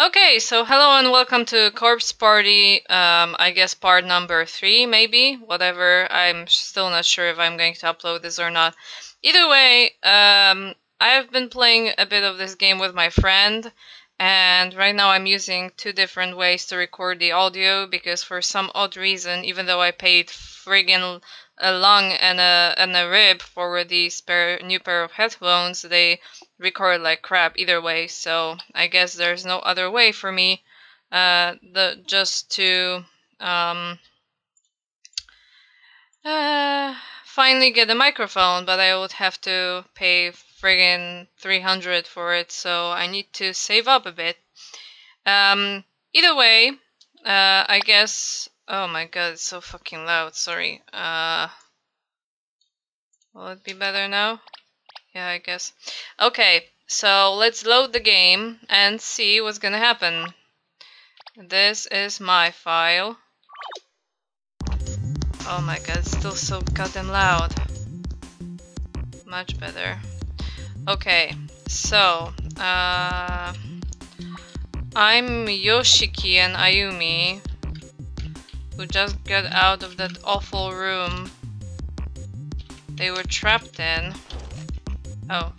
Okay, so hello and welcome to Corpse Party, um, I guess part number three, maybe, whatever. I'm still not sure if I'm going to upload this or not. Either way, um, I've been playing a bit of this game with my friend, and right now I'm using two different ways to record the audio, because for some odd reason, even though I paid friggin' a lung and a, and a rib for the spare new pair of headphones, they record like crap either way. So I guess there's no other way for me uh, the just to um, uh, finally get a microphone, but I would have to pay friggin' 300 for it, so I need to save up a bit. Um, either way, uh, I guess Oh my god, it's so fucking loud, sorry. Uh, will it be better now? Yeah, I guess. Okay, so let's load the game and see what's gonna happen. This is my file. Oh my god, it's still so goddamn loud. Much better. Okay, so, uh, I'm Yoshiki and Ayumi who just got out of that awful room they were trapped in. Oh.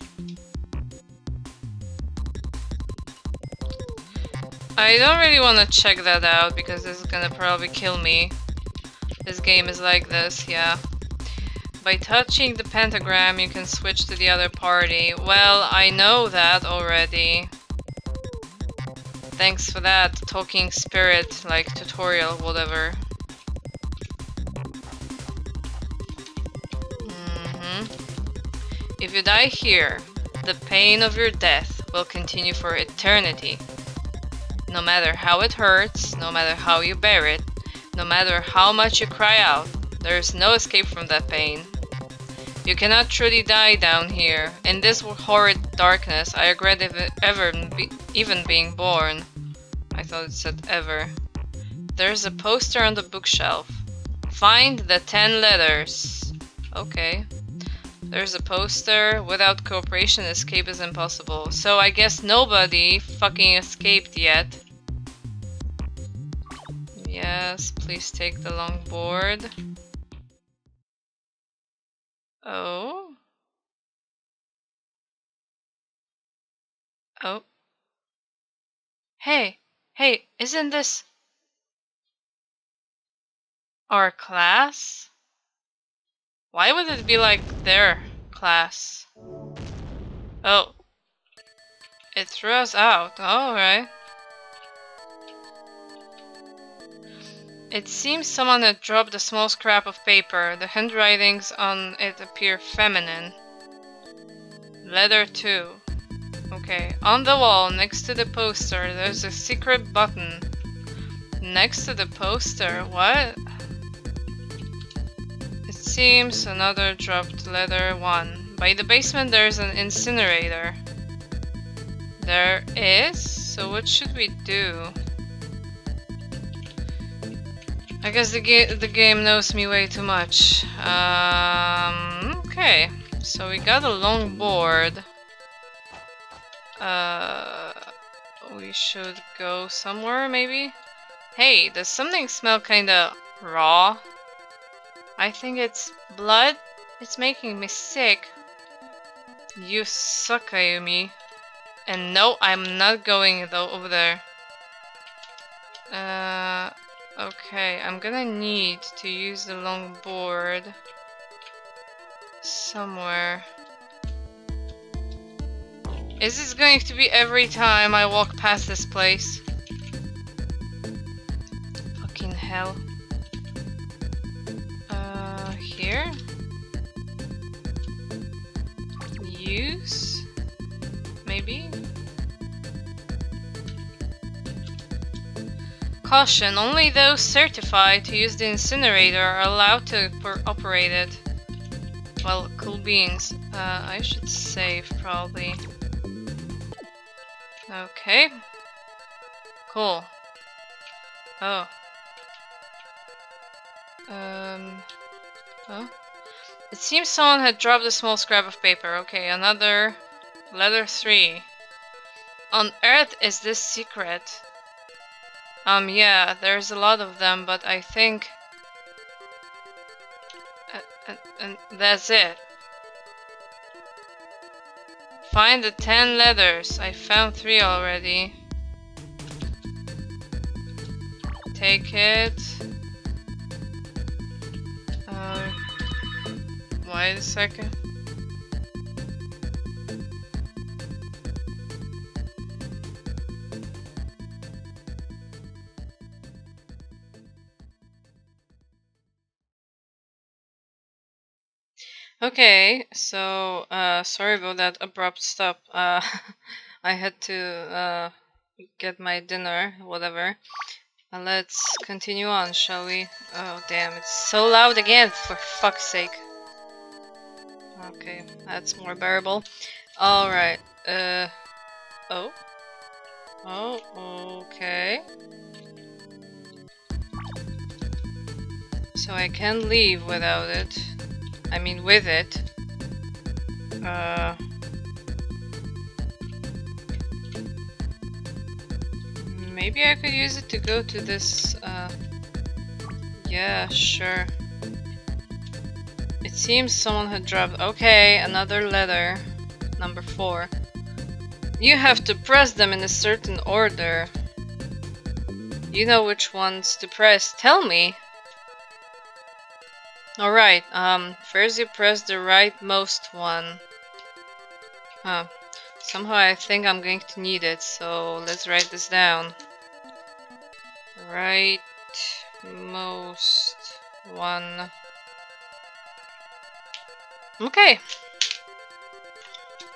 I don't really want to check that out because this is gonna probably kill me. This game is like this, yeah. By touching the pentagram you can switch to the other party. Well, I know that already. Thanks for that, talking spirit, like tutorial, whatever. Mm-hmm. If you die here, the pain of your death will continue for eternity. No matter how it hurts, no matter how you bear it, no matter how much you cry out, there is no escape from that pain. You cannot truly die down here. In this horrid darkness, I regret ever be even being born. I thought it said ever. There's a poster on the bookshelf. Find the ten letters. Okay. There's a poster. Without cooperation, escape is impossible. So I guess nobody fucking escaped yet. Yes, please take the longboard. Oh. Oh. Hey, hey, isn't this our class? Why would it be like their class? Oh. It threw us out. Alright. It seems someone had dropped a small scrap of paper. The handwritings on it appear feminine. Letter 2. Okay, on the wall next to the poster there's a secret button. Next to the poster? What? It seems another dropped letter 1. By the basement there's an incinerator. There is? So what should we do? I guess the, ga the game knows me way too much. Um, okay, so we got a long board. Uh, we should go somewhere maybe? Hey, does something smell kinda raw? I think it's blood. It's making me sick. You suck, Ayumi. And no, I'm not going though over there. Uh, okay, I'm gonna need to use the long board somewhere. Is this going to be every time I walk past this place? Fucking hell Uh, here. Use? Maybe? Caution, only those certified to use the incinerator are allowed to operate it. Well, cool beings. Uh, I should save, probably. Okay. Cool. Oh. Um... Huh? It seems someone had dropped a small scrap of paper. Okay, another letter 3. on earth is this secret? Um, yeah, there's a lot of them, but I think... Uh, uh, and that's it. Find the ten letters. I found three already. Take it. Uh, wait a second. Okay, so uh, sorry about that abrupt stop. Uh, I had to uh, get my dinner, whatever. Uh, let's continue on, shall we? Oh damn, it's so loud again, for fuck's sake. Okay, that's more bearable. Alright, uh... Oh? Oh, okay. So I can leave without it. I mean with it. Uh, maybe I could use it to go to this, uh, yeah, sure. It seems someone had dropped, okay, another letter, number four. You have to press them in a certain order. You know which ones to press, tell me! Alright, um, first you press the rightmost one. Huh. Somehow I think I'm going to need it, so let's write this down. Rightmost one. Okay.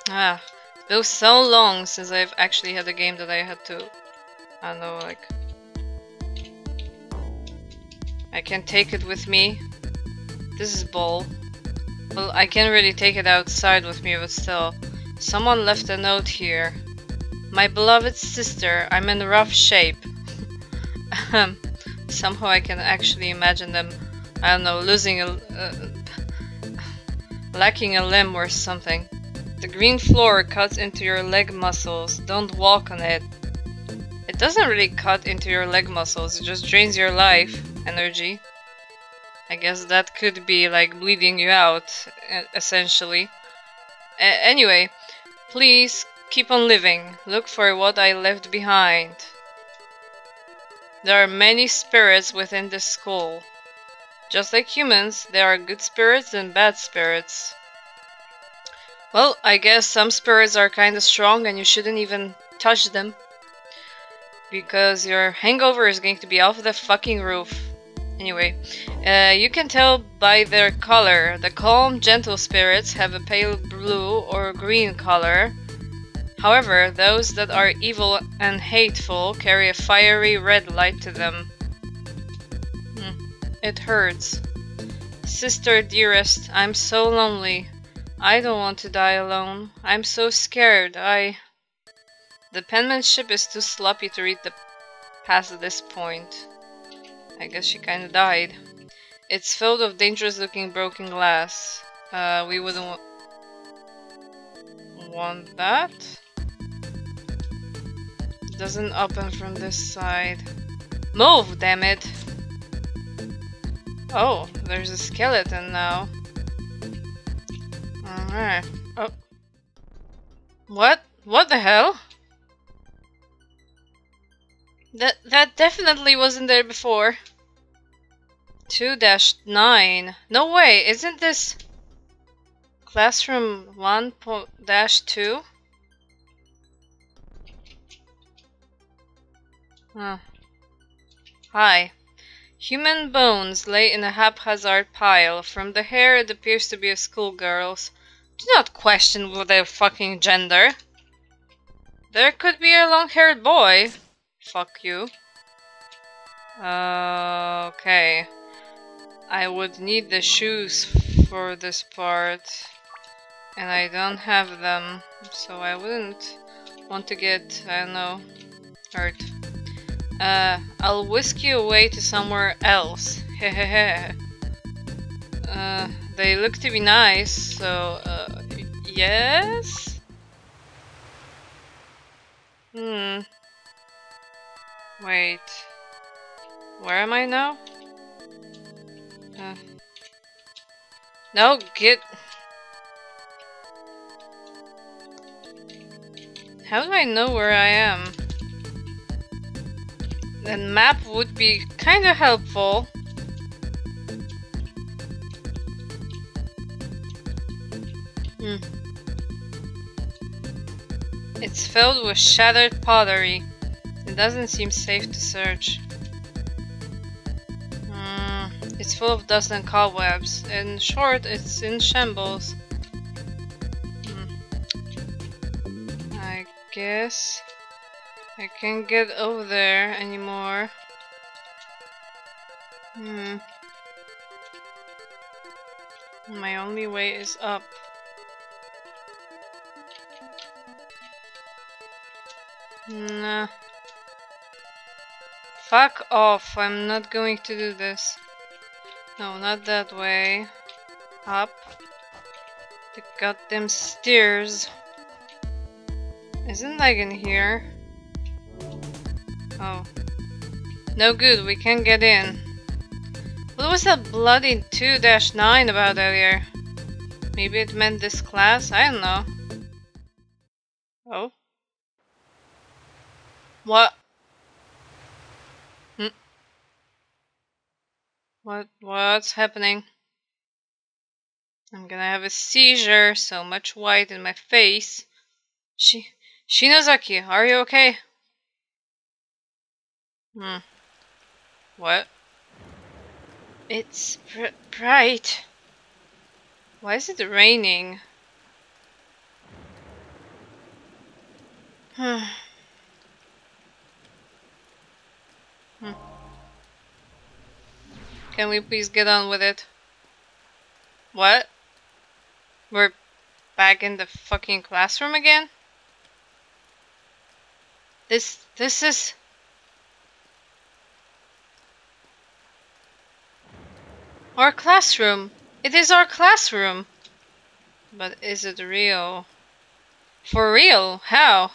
Ah, it feels so long since I've actually had a game that I had to, I don't know, like... I can take it with me this is bull. Well, I can't really take it outside with me, but still. Someone left a note here. My beloved sister, I'm in rough shape. Somehow I can actually imagine them, I don't know, losing a... Uh, lacking a limb or something. The green floor cuts into your leg muscles. Don't walk on it. It doesn't really cut into your leg muscles, it just drains your life energy. I guess that could be like bleeding you out, essentially. A anyway, please keep on living. Look for what I left behind. There are many spirits within this school. Just like humans, there are good spirits and bad spirits. Well, I guess some spirits are kinda strong and you shouldn't even touch them. Because your hangover is going to be off the fucking roof. Anyway, uh, you can tell by their color. The calm, gentle spirits have a pale blue or green color. However, those that are evil and hateful carry a fiery red light to them. Hmm. It hurts. Sister dearest, I'm so lonely. I don't want to die alone. I'm so scared. I... The penmanship is too sloppy to read the past this point. I guess she kinda died. It's filled with dangerous looking broken glass. Uh, we wouldn't wa want that. Doesn't open from this side. Move, damn it! Oh, there's a skeleton now. Alright. Oh. What? What the hell? That that definitely wasn't there before. 2-9. No way, isn't this classroom 1-2? Huh. Hi. Human bones lay in a haphazard pile. From the hair it appears to be a schoolgirl's. Do not question their fucking gender. There could be a long-haired boy. Fuck you. Uh, okay. I would need the shoes for this part and I don't have them so I wouldn't want to get, I don't know, hurt. Uh, I'll whisk you away to somewhere else. Hehehe. uh, they look to be nice, so, uh, yes? Hmm. Wait. Where am I now? Uh. No, get... How do I know where I am? The map would be kinda helpful. Hmm. It's filled with shattered pottery. It doesn't seem safe to search. Hmm. It's full of dust and cobwebs. In short, it's in shambles. Hmm. I guess I can't get over there anymore. Hmm. My only way is up. Nah. Fuck off, I'm not going to do this. No, not that way. Up. The goddamn stairs. Isn't like in here? Oh. No good, we can't get in. What was that bloody 2-9 about earlier? Maybe it meant this class? I don't know. Oh? What? What? What's happening? I'm gonna have a seizure, so much white in my face. She Shinozaki, are you okay? Hmm. What? It's br bright. Why is it raining? Hmm. hmm. Can we please get on with it? What? We're back in the fucking classroom again? This, this is... Our classroom! It is our classroom! But is it real? For real? How?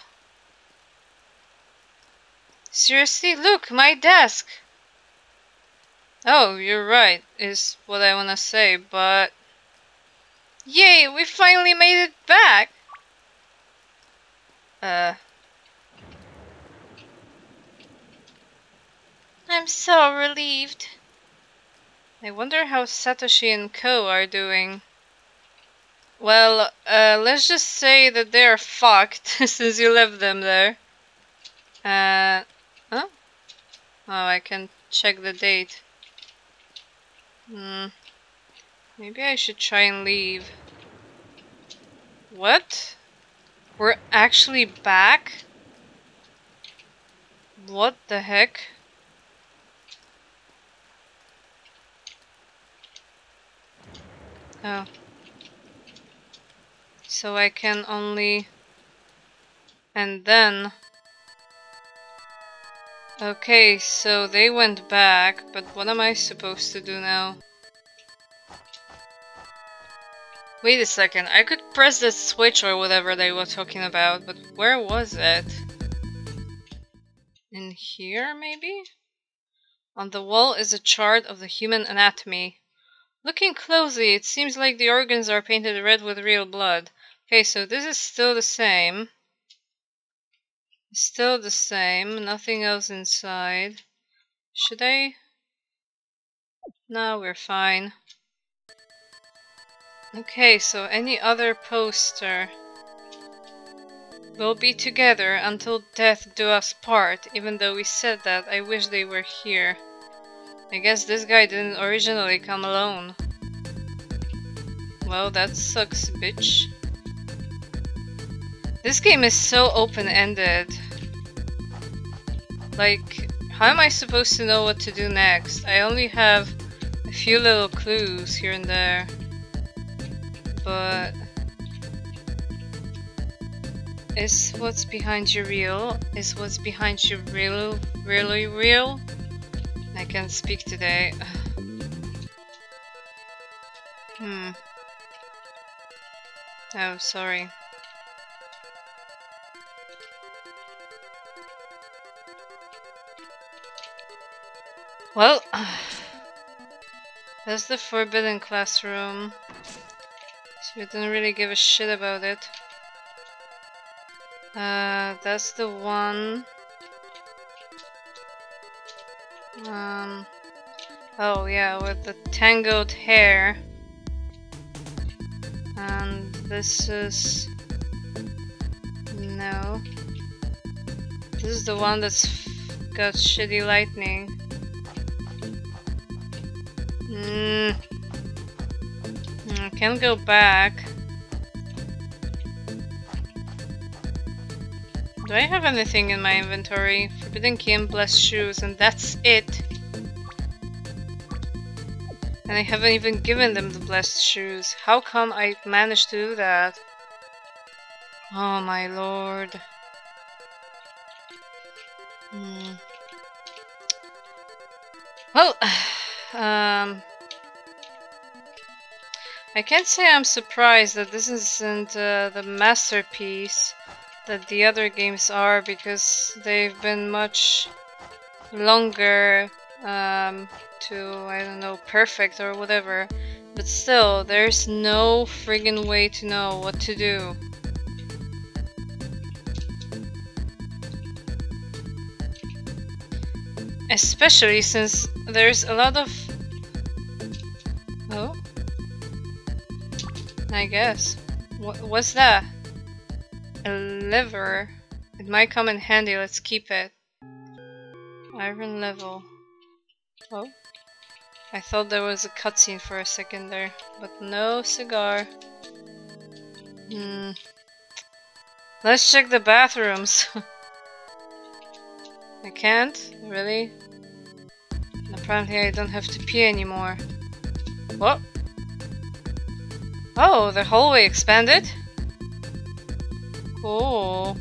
Seriously? Look, my desk! Oh, you're right, is what I wanna say, but... Yay, we finally made it back! Uh... I'm so relieved. I wonder how Satoshi and Co are doing. Well, uh, let's just say that they're fucked since you left them there. Uh, huh? Oh, I can check the date. Hmm. Maybe I should try and leave. What? We're actually back? What the heck? Oh. So I can only... And then... Okay, so they went back, but what am I supposed to do now? Wait a second, I could press the switch or whatever they were talking about, but where was it? In here, maybe? On the wall is a chart of the human anatomy. Looking closely, it seems like the organs are painted red with real blood. Okay, so this is still the same. Still the same, nothing else inside. Should I? No, we're fine. Okay, so any other poster. We'll be together until death do us part, even though we said that, I wish they were here. I guess this guy didn't originally come alone. Well, that sucks, bitch. This game is so open-ended. Like, how am I supposed to know what to do next? I only have a few little clues here and there. But... Is what's behind you real? Is what's behind you real, really real? I can't speak today. hmm. Oh, sorry. Well, that's the forbidden classroom. So we didn't really give a shit about it. Uh, that's the one. Um, oh yeah, with the tangled hair. And this is... No. This is the one that's got shitty lightning. Mm. I can't go back. Do I have anything in my inventory? Forbidden key and blessed shoes, and that's it. And I haven't even given them the blessed shoes. How come I managed to do that? Oh my lord. Hmm. Well, um... I can't say I'm surprised that this isn't uh, the masterpiece that the other games are because they've been much longer um, to, I don't know, perfect or whatever. But still, there's no friggin' way to know what to do. Especially since there's a lot of... Oh? I guess. What, what's that? A lever. It might come in handy, let's keep it. Iron lever. Oh. I thought there was a cutscene for a second there, but no cigar. Hmm. Let's check the bathrooms. I can't? Really? Apparently I don't have to pee anymore. What? Oh, the hallway expanded? Cool.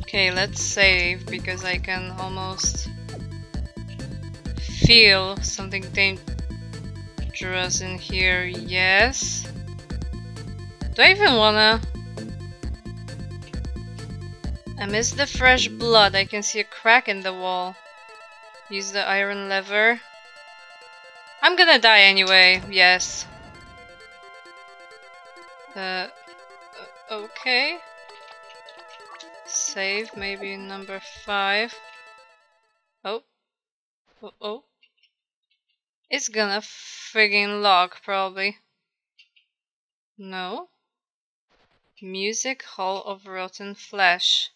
Okay, let's save because I can almost feel something dangerous in here. Yes. Do I even wanna? I miss the fresh blood. I can see a crack in the wall. Use the iron lever. I'm gonna die anyway, yes. Uh, okay. Save, maybe number five. Oh. Oh, oh. It's gonna friggin' lock, probably. No. Music Hall of Rotten Flesh.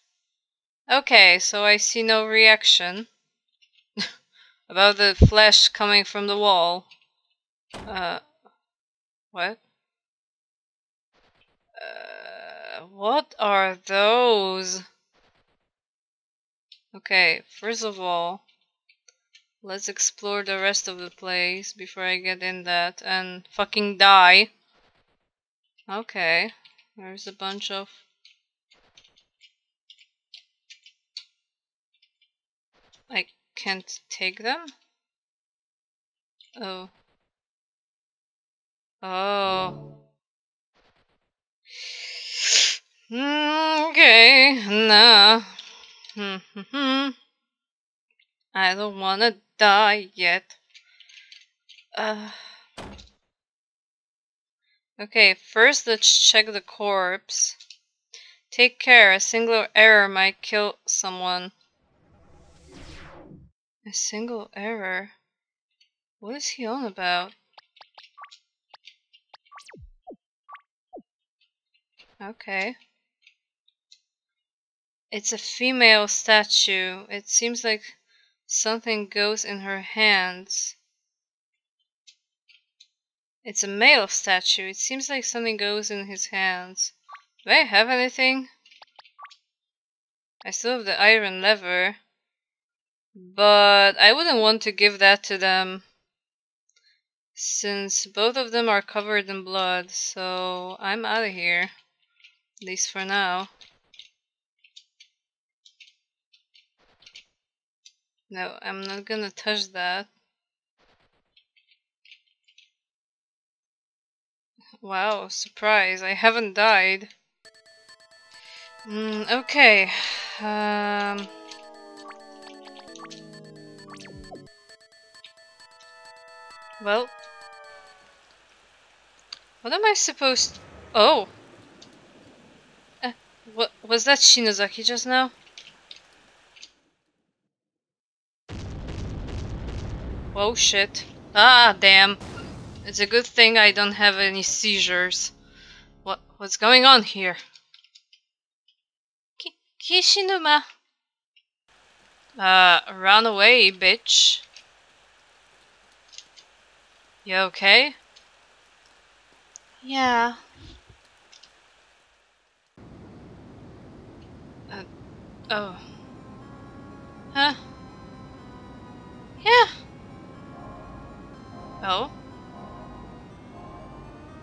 Okay, so I see no reaction about the flesh coming from the wall. Uh, what? Uh, what are those? Okay, first of all, let's explore the rest of the place before I get in that and fucking die. Okay, there's a bunch of... I can't take them? Oh. Oh. Mm, okay, nah. Hmm, hmm, hmm. I don't wanna die yet. Uh. Okay, first let's check the corpse. Take care, a single error might kill someone. A single error? What is he on about? Okay. It's a female statue. It seems like something goes in her hands. It's a male statue. It seems like something goes in his hands. Do I have anything? I still have the iron lever. But I wouldn't want to give that to them. Since both of them are covered in blood. So I'm out of here. At least for now. No, I'm not gonna touch that. Wow, surprise, I haven't died. Mm, okay. Um, Well. What am I supposed... Oh! Uh, what was that Shinozaki just now? Oh shit. Ah, damn. It's a good thing I don't have any seizures. What what's going on here? Ki Kishinuma. Uh, run away, bitch. You okay? Yeah. Uh, oh. Huh? Yeah. Oh?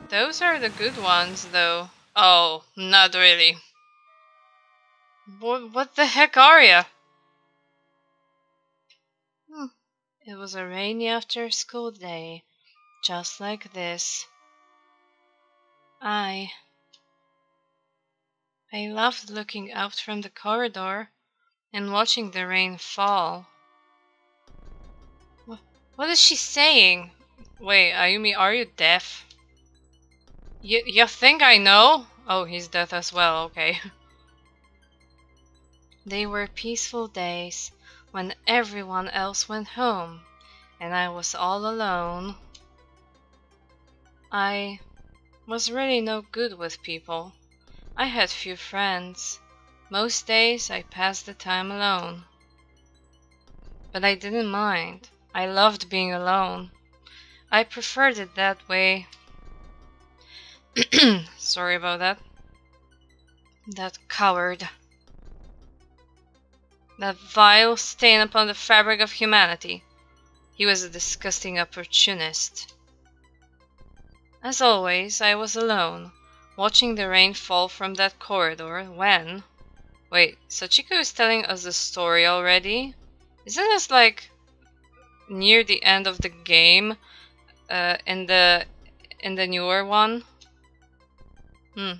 Those are the good ones, though. Oh, not really. What, what the heck are ya? Hmm. It was a rainy after school day, just like this. I... I loved looking out from the corridor and watching the rain fall. What is she saying? Wait, Ayumi, are you deaf? You, you think I know? Oh, he's deaf as well, okay. they were peaceful days when everyone else went home and I was all alone. I was really no good with people. I had few friends. Most days I passed the time alone. But I didn't mind. I loved being alone. I preferred it that way. Sorry about that. That coward. That vile stain upon the fabric of humanity. He was a disgusting opportunist. As always, I was alone, watching the rain fall from that corridor when... Wait, Sachiko is telling us the story already? Isn't this like near the end of the game uh, in the in the newer one. Hmm.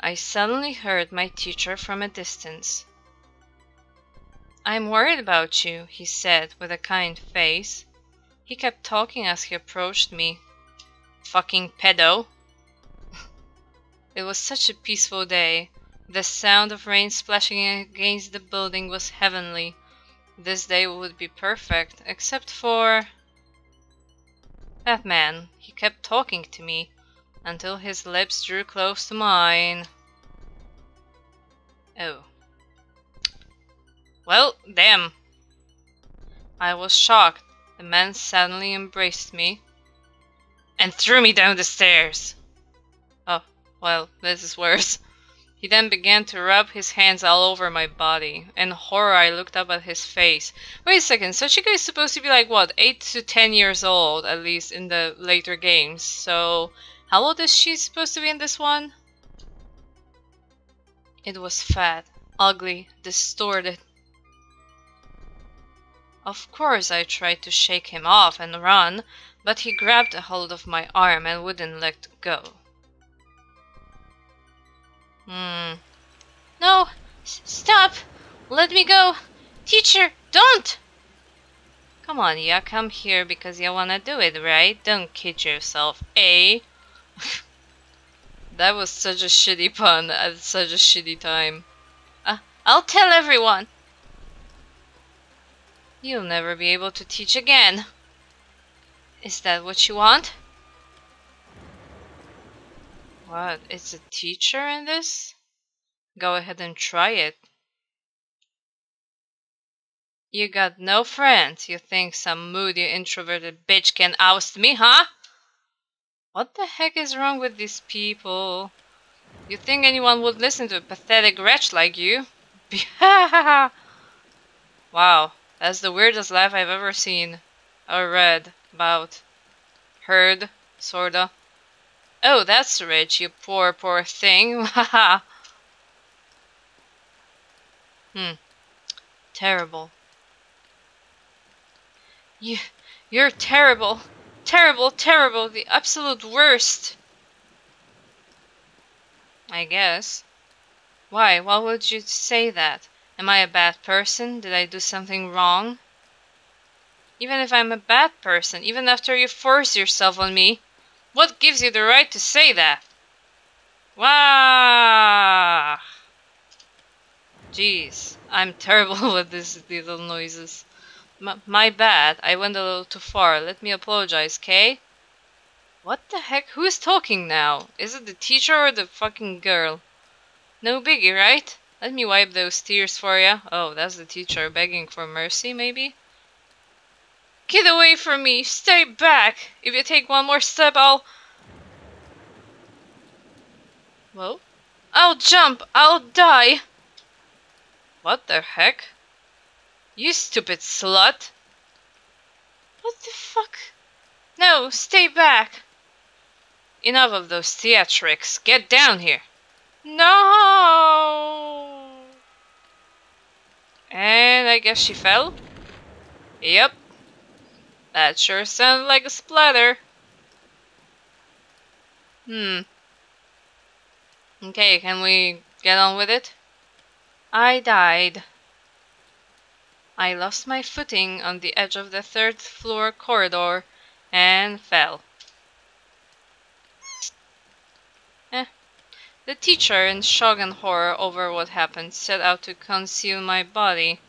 I suddenly heard my teacher from a distance. I'm worried about you, he said with a kind face. He kept talking as he approached me. Fucking pedo. it was such a peaceful day. The sound of rain splashing against the building was heavenly. This day would be perfect, except for... That man. He kept talking to me, until his lips drew close to mine. Oh. Well, damn. I was shocked. The man suddenly embraced me and threw me down the stairs. Oh, well, this is worse. He then began to rub his hands all over my body. In horror, I looked up at his face. Wait a second, Sachiko is supposed to be like, what, 8 to 10 years old, at least in the later games. So, how old is she supposed to be in this one? It was fat, ugly, distorted. Of course, I tried to shake him off and run, but he grabbed a hold of my arm and wouldn't let go. Hmm. No! S stop! Let me go! Teacher, don't! Come on, ya come here because you wanna do it, right? Don't kid yourself, eh? that was such a shitty pun at such a shitty time. Uh, I'll tell everyone! You'll never be able to teach again. Is that what you want? What? It's a teacher in this? Go ahead and try it. You got no friends. You think some moody, introverted bitch can oust me, huh? What the heck is wrong with these people? You think anyone would listen to a pathetic wretch like you? wow, that's the weirdest laugh I've ever seen. Or read about. Heard, sorta. Oh, that's rich, you poor, poor thing. Haha. hmm. Terrible. You, you're terrible. Terrible, terrible, the absolute worst. I guess. Why? Why would you say that? Am I a bad person? Did I do something wrong? Even if I'm a bad person, even after you force yourself on me, what gives you the right to say that? Wow! Jeez, I'm terrible with these little noises. M my bad, I went a little too far. Let me apologize, Kay? What the heck? Who is talking now? Is it the teacher or the fucking girl? No biggie, right? Let me wipe those tears for ya. Oh, that's the teacher begging for mercy, maybe? Get away from me! Stay back! If you take one more step, I'll... Well? I'll jump! I'll die! What the heck? You stupid slut! What the fuck? No, stay back! Enough of those theatrics. Get down here! No! And I guess she fell? Yep. That sure sounded like a splatter. Hmm. Okay, can we get on with it? I died. I lost my footing on the edge of the third floor corridor and fell. Eh. The teacher, in shock and horror over what happened, set out to conceal my body.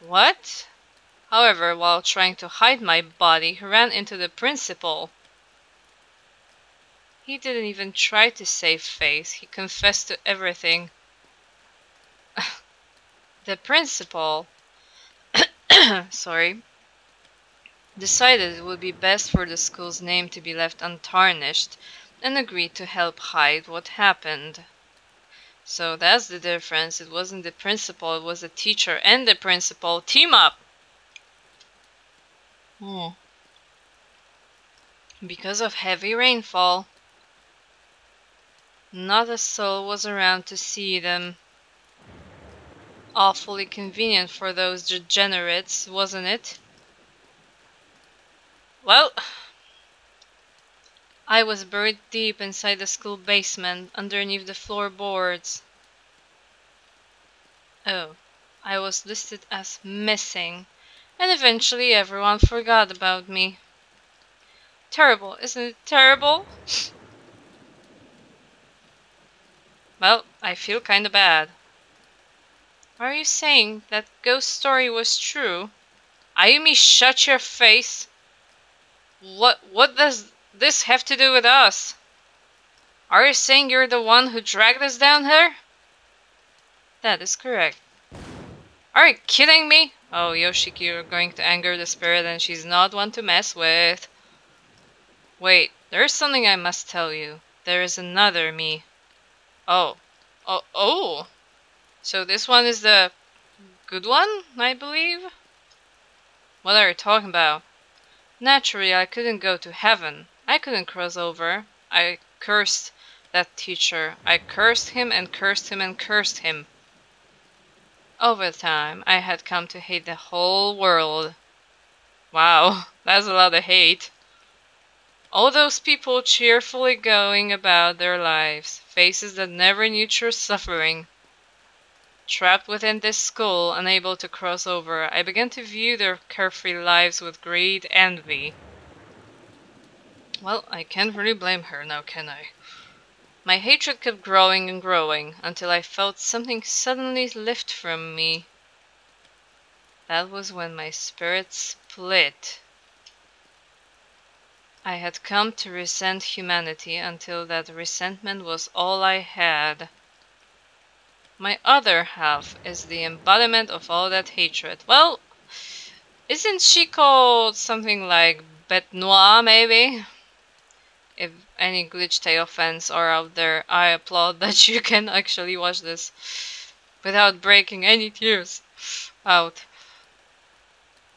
What? However, while trying to hide my body, he ran into the principal. He didn't even try to save face. He confessed to everything. the principal, sorry, decided it would be best for the school's name to be left untarnished and agreed to help hide what happened. So that's the difference. It wasn't the principal, it was the teacher and the principal. Team up! Hmm. Because of heavy rainfall, not a soul was around to see them. Awfully convenient for those degenerates, wasn't it? Well, I was buried deep inside the school basement, underneath the floorboards. Oh, I was listed as missing, and eventually everyone forgot about me. Terrible, isn't it terrible? well, I feel kinda bad. Are you saying that ghost story was true? Ayumi, shut your face! What, what does this have to do with us? Are you saying you're the one who dragged us down here? That is correct. Are you kidding me? Oh, Yoshiki, you're going to anger the spirit and she's not one to mess with. Wait, there's something I must tell you. There is another me. Oh. Oh, oh! So this one is the good one, I believe? What are you talking about? Naturally, I couldn't go to heaven. I couldn't cross over. I cursed that teacher. I cursed him and cursed him and cursed him. Over time, I had come to hate the whole world. Wow, that's a lot of hate. All those people cheerfully going about their lives, faces that never knew true suffering. Trapped within this school, unable to cross over, I began to view their carefree lives with great envy. Well, I can't really blame her now, can I? My hatred kept growing and growing until I felt something suddenly lift from me. That was when my spirit split. I had come to resent humanity until that resentment was all I had. My other half is the embodiment of all that hatred. Well, isn't she called something like Bête Noire, maybe? If any Glitch Tale fans are out there, I applaud that you can actually watch this without breaking any tears out.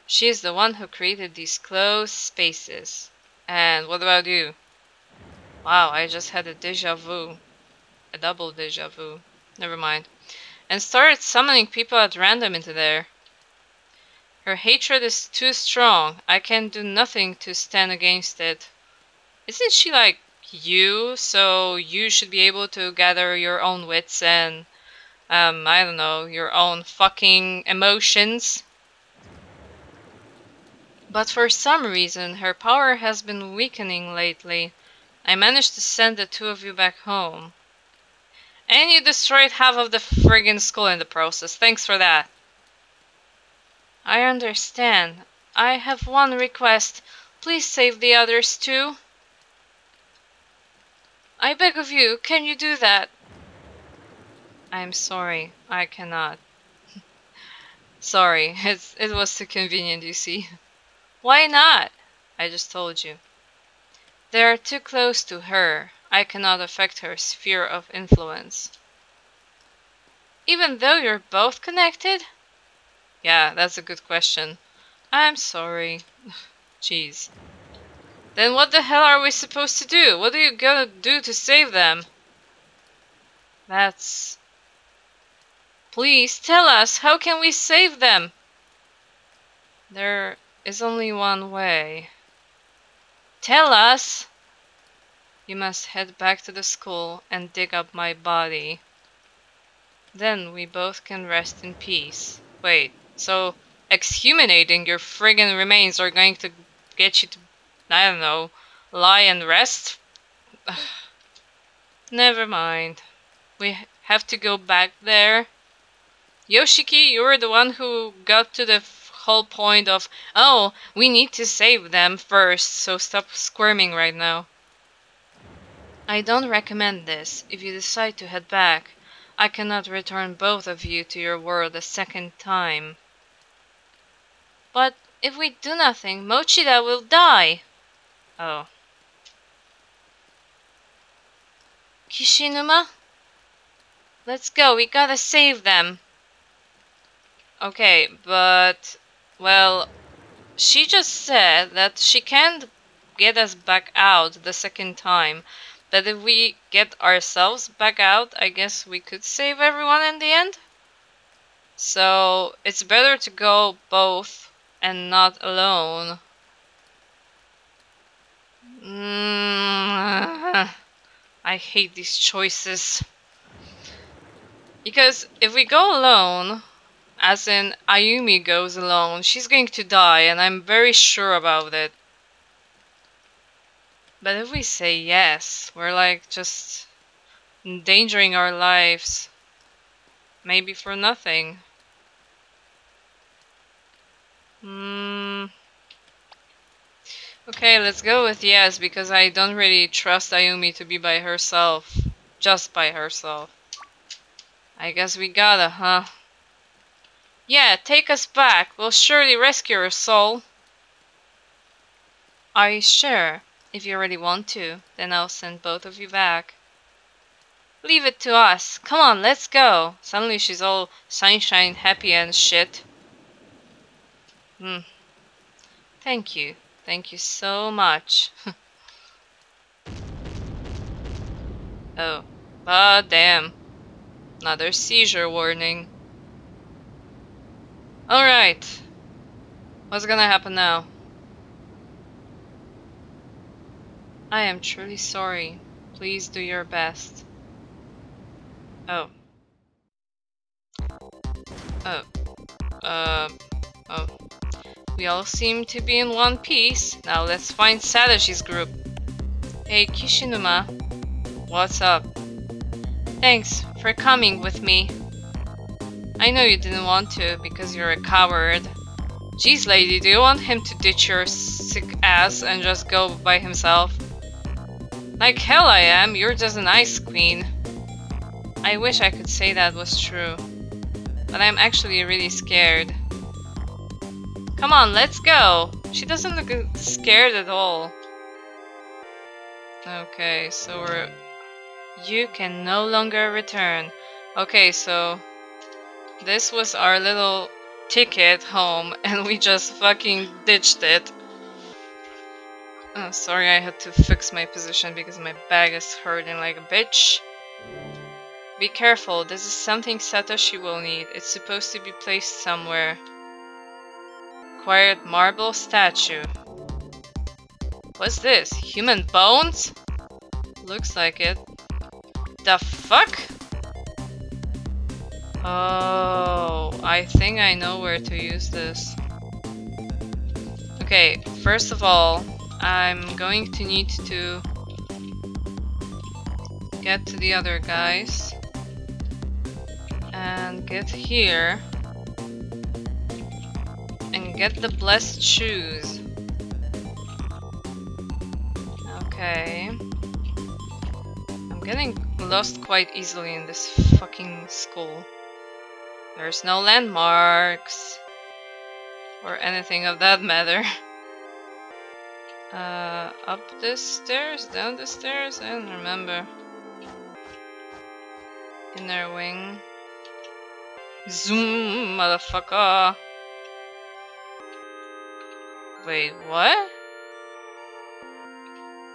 She is the one who created these closed spaces. And what about you? Wow, I just had a deja vu. A double deja vu. Never mind. And started summoning people at random into there. Her hatred is too strong. I can do nothing to stand against it. Isn't she like you? So you should be able to gather your own wits and, um, I don't know, your own fucking emotions? But for some reason, her power has been weakening lately. I managed to send the two of you back home. And you destroyed half of the friggin' school in the process. Thanks for that. I understand. I have one request. Please save the others too. I beg of you, can you do that? I'm sorry, I cannot. sorry, it's, it was too convenient, you see. Why not? I just told you. They are too close to her. I cannot affect her sphere of influence. Even though you're both connected? Yeah, that's a good question. I'm sorry. Jeez. Then what the hell are we supposed to do? What are you gonna do to save them? That's... Please, tell us, how can we save them? There is only one way. Tell us! You must head back to the school and dig up my body. Then we both can rest in peace. Wait, so exhumating your friggin' remains are going to get you to, I don't know, lie and rest? Never mind. We have to go back there. Yoshiki, you're the one who got to the whole point of, oh, we need to save them first, so stop squirming right now. I don't recommend this. If you decide to head back, I cannot return both of you to your world a second time. But if we do nothing, Mochida will die! Oh. Kishinuma? Let's go, we gotta save them. Okay, but well, she just said that she can't get us back out the second time. But if we get ourselves back out, I guess we could save everyone in the end? So, it's better to go both and not alone. Mm, I hate these choices. Because if we go alone, as in, Ayumi goes alone. She's going to die, and I'm very sure about it. But if we say yes, we're like just endangering our lives. Maybe for nothing. Hmm. Okay, let's go with yes, because I don't really trust Ayumi to be by herself. Just by herself. I guess we gotta, huh? Yeah, take us back. We'll surely rescue her soul. Are you sure? If you really want to, then I'll send both of you back. Leave it to us. Come on, let's go. Suddenly she's all sunshine, happy and shit. Hmm. Thank you. Thank you so much. oh. Ah, damn. Another seizure warning. Alright. What's gonna happen now? I am truly sorry. Please do your best. Oh. Oh. Uh. Oh. We all seem to be in one piece. Now let's find Satoshi's group. Hey Kishinuma. What's up? Thanks for coming with me. I know you didn't want to, because you're a coward. Jeez, lady, do you want him to ditch your sick ass and just go by himself? Like hell I am, you're just an ice queen. I wish I could say that was true. But I'm actually really scared. Come on, let's go! She doesn't look scared at all. Okay, so we're... You can no longer return. Okay, so this was our little ticket home and we just fucking ditched it. Oh, sorry I had to fix my position because my bag is hurting like a bitch. Be careful, this is something Satoshi will need. It's supposed to be placed somewhere. Acquired marble statue. What's this? Human bones? Looks like it. The fuck? Oh, I think I know where to use this. Okay, first of all, I'm going to need to get to the other guys and get here get the blessed shoes. Okay. I'm getting lost quite easily in this fucking school. There's no landmarks or anything of that matter. Uh, up the stairs, down the stairs, I don't remember. Inner wing. Zoom, motherfucker. Wait, what?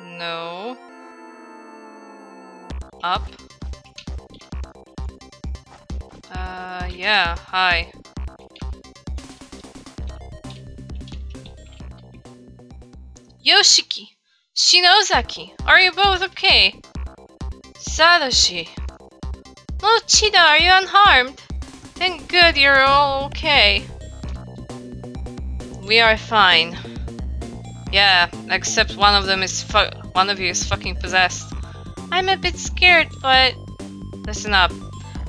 No. Up. Uh, yeah, hi. Yoshiki! Shinozaki! Are you both okay? Satoshi! Mochida, are you unharmed? Thank good you're all okay. We are fine. Yeah, except one of them is one of you is fucking possessed. I'm a bit scared, but... Listen up.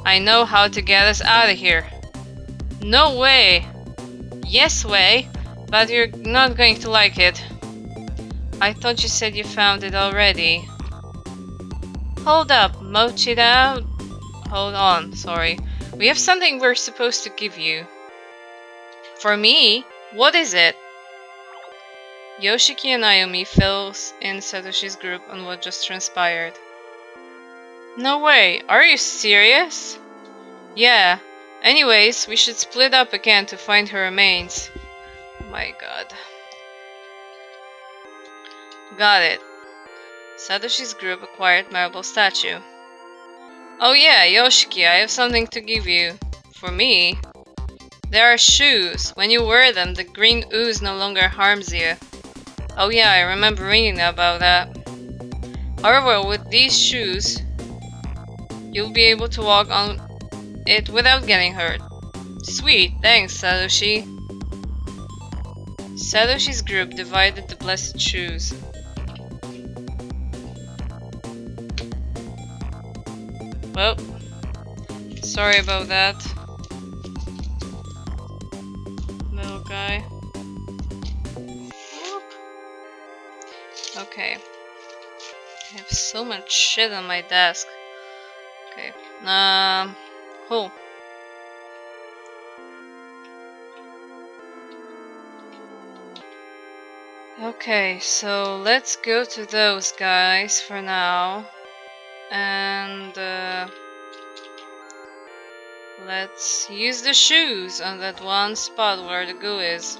I know how to get us out of here. No way! Yes way, but you're not going to like it. I thought you said you found it already. Hold up, Mochida. Hold on, sorry. We have something we're supposed to give you. For me? What is it? Yoshiki and Ayumi fills in Satoshi's group on what just transpired. No way, are you serious? Yeah. Anyways, we should split up again to find her remains. Oh my god. Got it. Satoshi's group acquired marble statue. Oh yeah, Yoshiki, I have something to give you. For me. There are shoes. When you wear them, the green ooze no longer harms you. Oh yeah, I remember reading about that. However, with these shoes, you'll be able to walk on it without getting hurt. Sweet, thanks Satoshi. Satoshi's group divided the blessed shoes. Well, sorry about that. Okay. I have so much shit on my desk. Okay. Um, cool. Okay, so let's go to those guys for now and uh, let's use the shoes on that one spot where the goo is.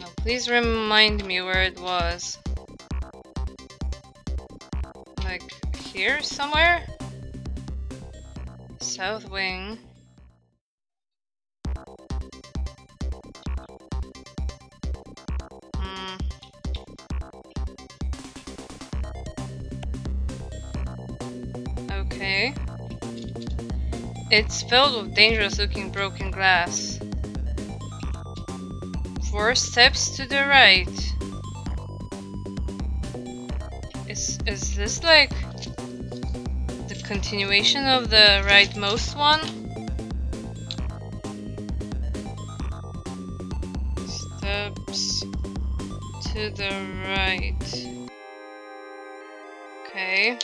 Now please remind me where it was. Like here somewhere? South wing. Hmm. Okay. It's filled with dangerous looking broken glass. Four steps to the right. Is, is this like the continuation of the rightmost one? Steps to the right. Okay.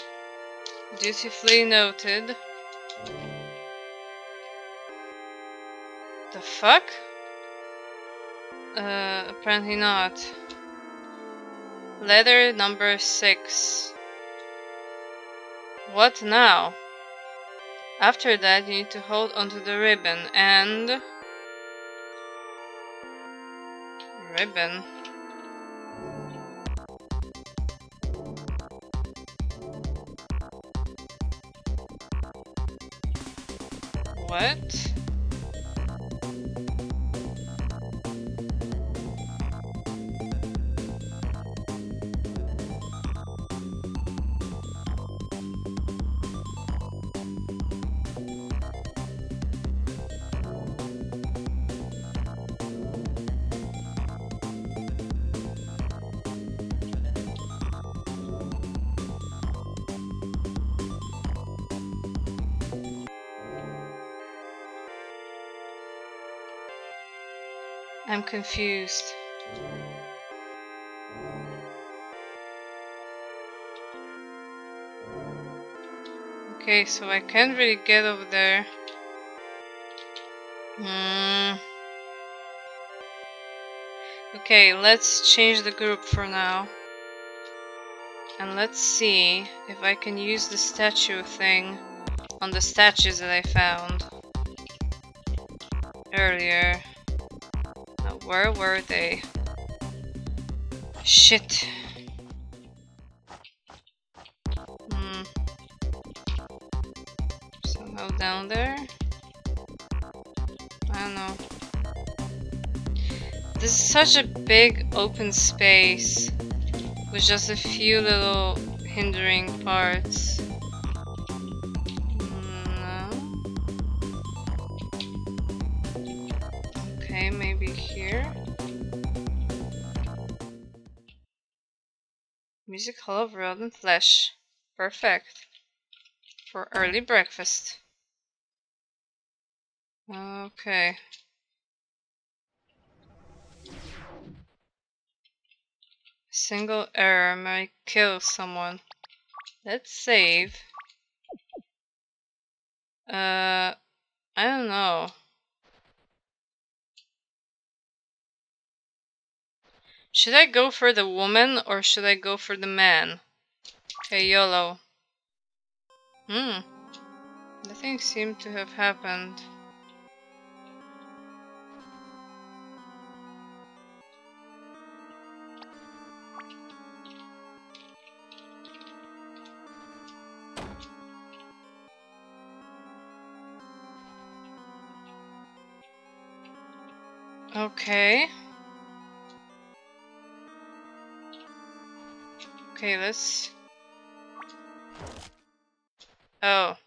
Dutifully noted. The fuck? Uh, apparently not. Letter number 6. What now? After that, you need to hold onto the ribbon and... Ribbon? What? Confused. Okay, so I can't really get over there. Hmm. Okay, let's change the group for now. And let's see if I can use the statue thing on the statues that I found earlier. Where were they? Shit. Hmm. Somehow down there? I don't know. This is such a big open space with just a few little hindering parts. Music Hall of Rotten Flesh. Perfect. For early breakfast. Okay. Single error might kill someone. Let's save. Uh, I don't know. Should I go for the woman or should I go for the man? Okay, YOLO. Hmm. Nothing seemed to have happened. Okay. Okay, let's... Oh.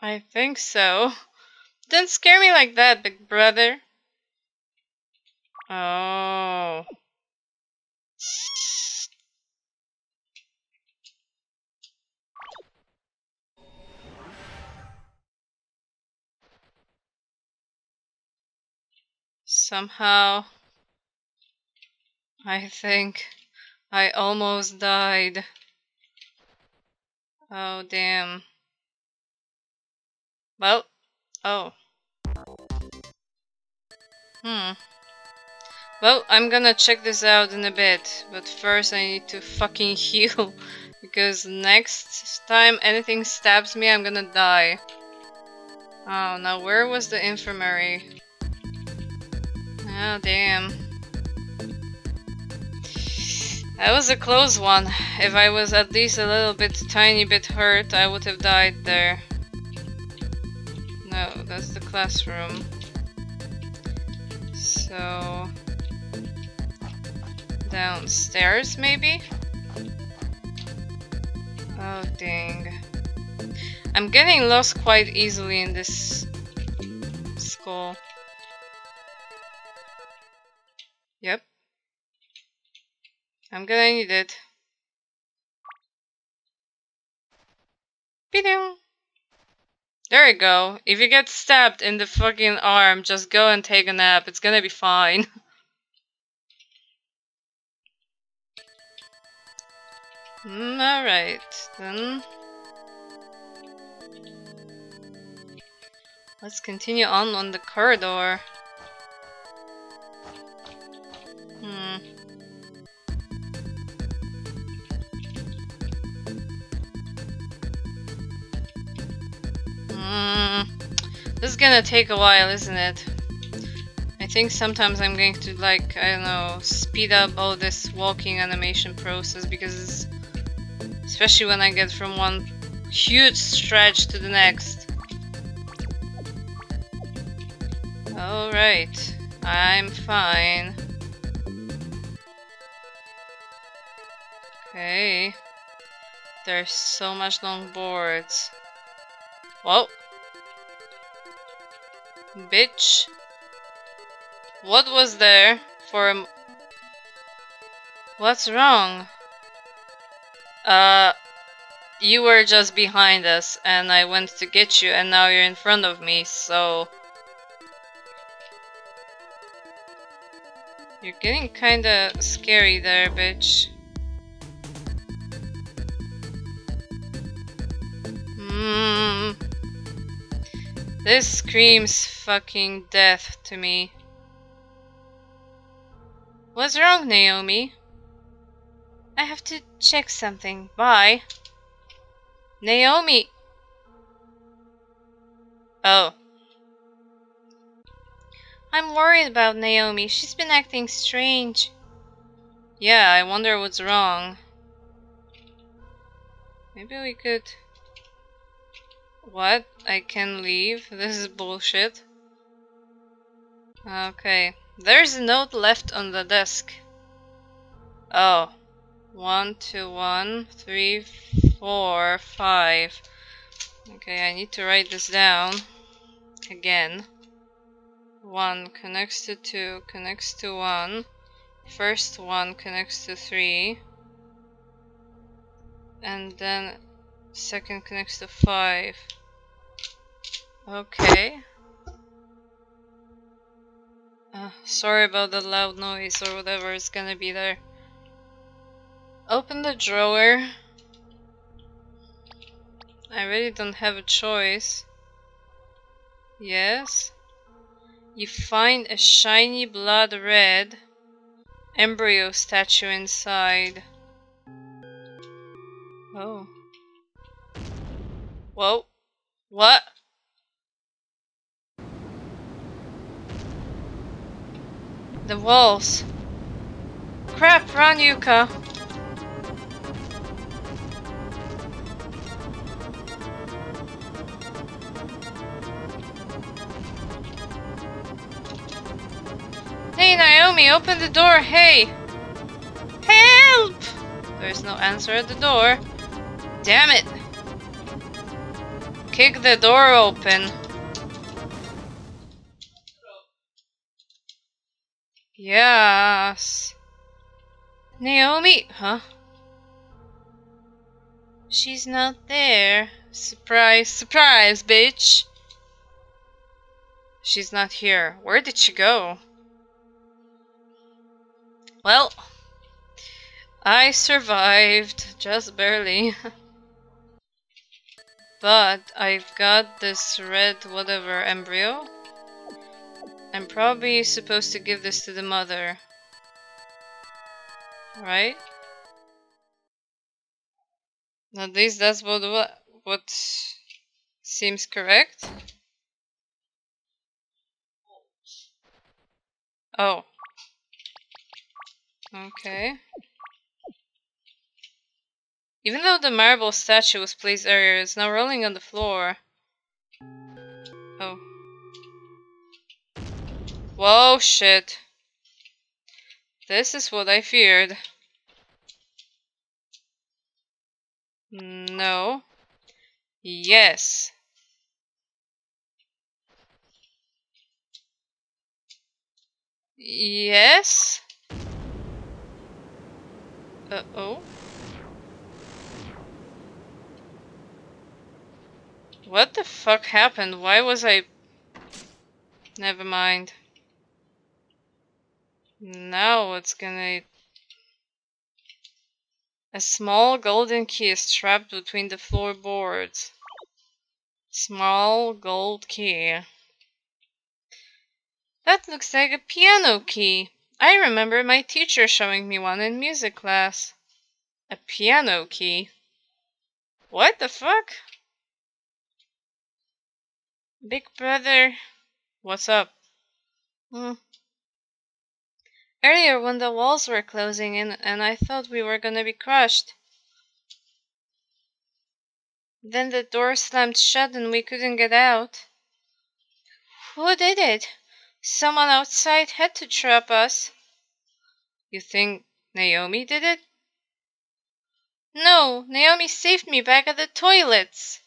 I think so. Don't scare me like that, big brother. Oh. Somehow, I think I almost died. Oh, damn. Well, oh. Hmm. Well, I'm gonna check this out in a bit, but first I need to fucking heal, because next time anything stabs me, I'm gonna die. Oh, now where was the infirmary? Oh, damn. That was a close one. If I was at least a little bit, tiny bit hurt, I would have died there. No, that's the classroom. So... Downstairs, maybe? Oh, dang. I'm getting lost quite easily in this school. I'm gonna need it. There you go. If you get stabbed in the fucking arm, just go and take a nap. It's gonna be fine. mm, Alright, then. Let's continue on on the corridor. Hmm. Hmm. This is gonna take a while, isn't it? I think sometimes I'm going to like, I don't know, speed up all this walking animation process because especially when I get from one huge stretch to the next. Alright, I'm fine. Okay. There's so much long boards. Whoa. Bitch. What was there for a... What's wrong? Uh... you were just behind us and I went to get you and now you're in front of me, so... You're getting kinda scary there, bitch. This screams fucking death to me. What's wrong, Naomi? I have to check something. Bye. Naomi! Oh. I'm worried about Naomi. She's been acting strange. Yeah, I wonder what's wrong. Maybe we could... What? I can leave? This is bullshit. Okay. There's a note left on the desk. Oh. One, two, one, three, four, five. Okay, I need to write this down again. One connects to two, connects to one. First one connects to three. And then second connects to five. Okay. Uh, sorry about the loud noise or whatever is gonna be there. Open the drawer. I really don't have a choice. Yes. You find a shiny blood red embryo statue inside. Oh. Whoa. What? The walls. Crap, run Yuka. Hey Naomi, open the door, hey! Help! There's no answer at the door. Damn it! Kick the door open. Yes. Naomi, huh? She's not there. Surprise, surprise, bitch. She's not here. Where did she go? Well, I survived, just barely. but I've got this red whatever embryo. I'm probably supposed to give this to the mother. Right? At least that's what, what, what seems correct. Oh. Okay. Even though the marble statue was placed earlier, it's now rolling on the floor. Oh. Whoa, shit. This is what I feared. No. Yes. Yes? Uh-oh. What the fuck happened? Why was I... Never mind. Now it's gonna... A small golden key is trapped between the floorboards. Small gold key. That looks like a piano key. I remember my teacher showing me one in music class. A piano key. What the fuck? Big brother. What's up? Hmm. Earlier when the walls were closing in and I thought we were gonna be crushed. Then the door slammed shut and we couldn't get out. Who did it? Someone outside had to trap us. You think Naomi did it? No, Naomi saved me back at the toilets.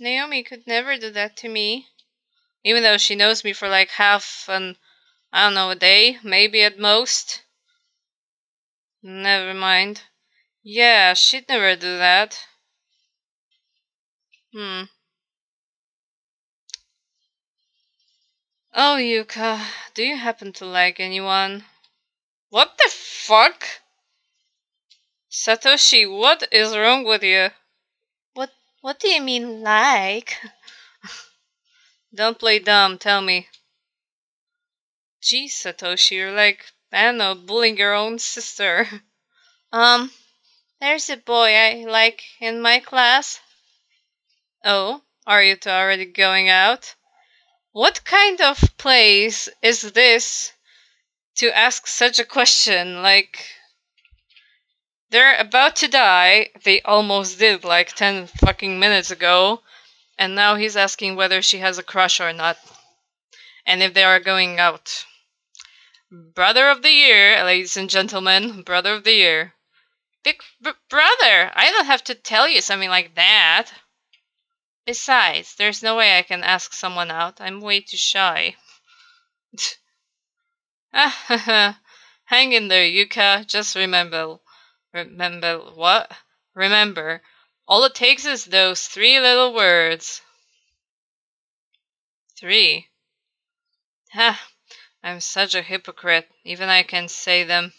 Naomi could never do that to me. Even though she knows me for like half an, I don't know, a day, maybe at most. Never mind. Yeah, she'd never do that. Hmm. Oh, Yuka, do you happen to like anyone? What the fuck? Satoshi, what is wrong with you? What what do you mean like? Don't play dumb, tell me. Gee, Satoshi, you're like, I don't know, bullying your own sister. Um, there's a boy I like in my class. Oh, are you two already going out? What kind of place is this to ask such a question? Like, they're about to die. They almost did like 10 fucking minutes ago. And now he's asking whether she has a crush or not. And if they are going out. Brother of the year, ladies and gentlemen. Brother of the year. Big brother! I don't have to tell you something like that. Besides, there's no way I can ask someone out. I'm way too shy. Hang in there, Yuka. Just remember. Remember what? Remember, all it takes is those three little words. Three. Ha! I'm such a hypocrite. Even I can say them.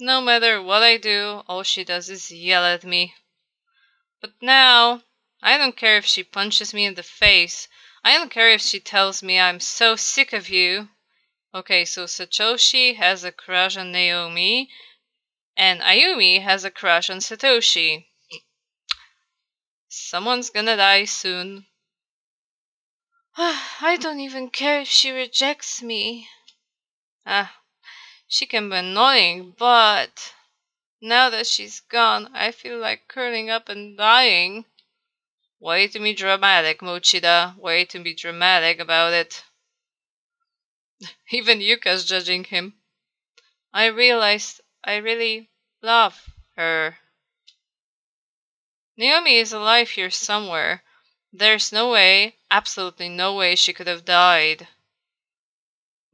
No matter what I do, all she does is yell at me. But now, I don't care if she punches me in the face. I don't care if she tells me I'm so sick of you. Okay, so Satoshi has a crush on Naomi, and Ayumi has a crush on Satoshi. Someone's gonna die soon. I don't even care if she rejects me. Ah, she can be annoying, but now that she's gone, I feel like curling up and dying. Way to be dramatic, Mochida. Way to be dramatic about it. Even Yuka's judging him. I realized I really love her. Naomi is alive here somewhere. There's no way, absolutely no way she could have died.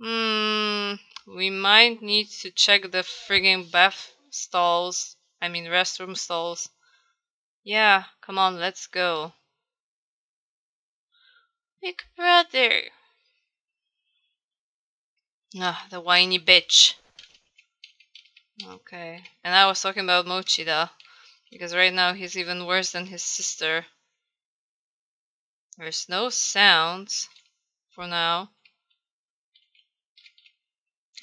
Hmm, we might need to check the frigging bath stalls. I mean restroom stalls. Yeah, come on, let's go. Big brother. Ah, the whiny bitch. Okay, and I was talking about Mochida. Because right now he's even worse than his sister. There's no sounds for now.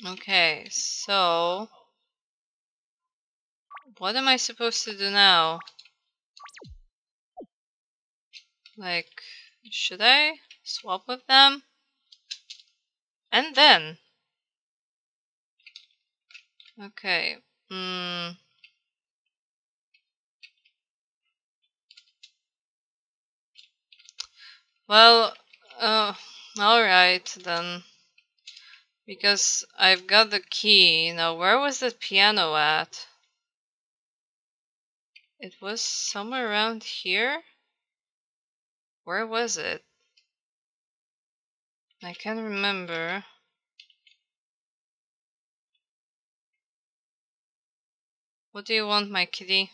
Okay, so what am I supposed to do now? Like, should I swap with them? And then. Okay. Hmm. Well, uh, alright then. Because I've got the key. Now, where was the piano at? It was somewhere around here? Where was it? I can't remember. What do you want, my kitty?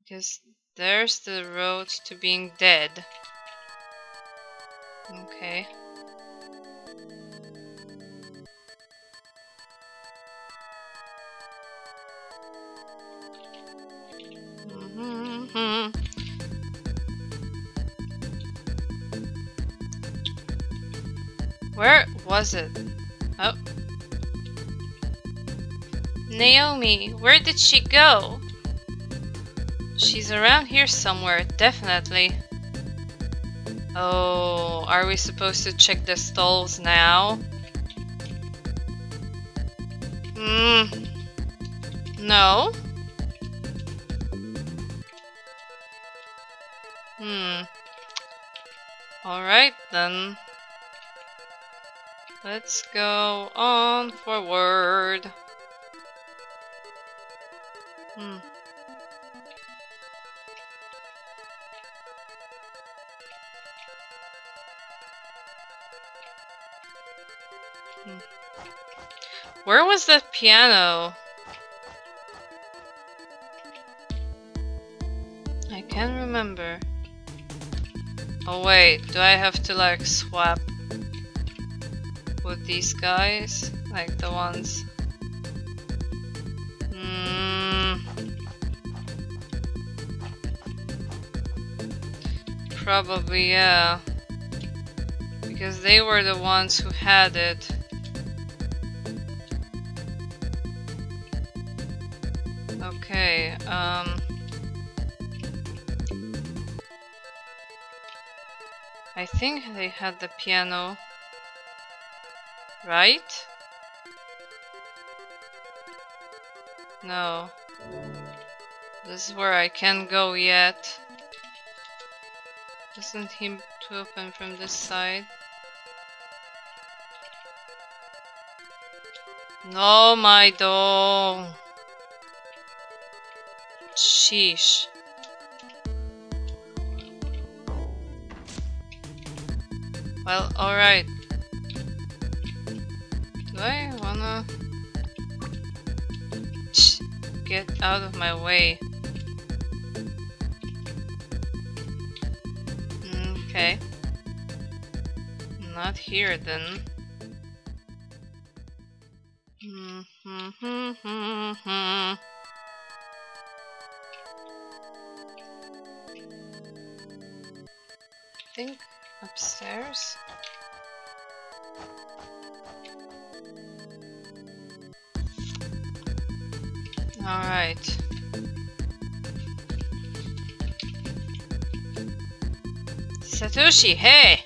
Because there's the road to being dead. Okay. Mm-hmm. Where was it? Oh. Naomi, where did she go? She's around here somewhere, definitely. Oh, are we supposed to check the stalls now? Hmm. No. Hmm. Alright then. Let's go on forward. was the piano? I can't remember. Oh wait, do I have to like swap with these guys? Like the ones... Mm. Probably, yeah. Because they were the ones who had it. Um... I think they had the piano. Right? No. This is where I can't go yet. Doesn't seem to open from this side. No, my doll. Sheesh. Well, alright. Do I wanna... Get out of my way. Okay. Not here then. I Satoshi, hey!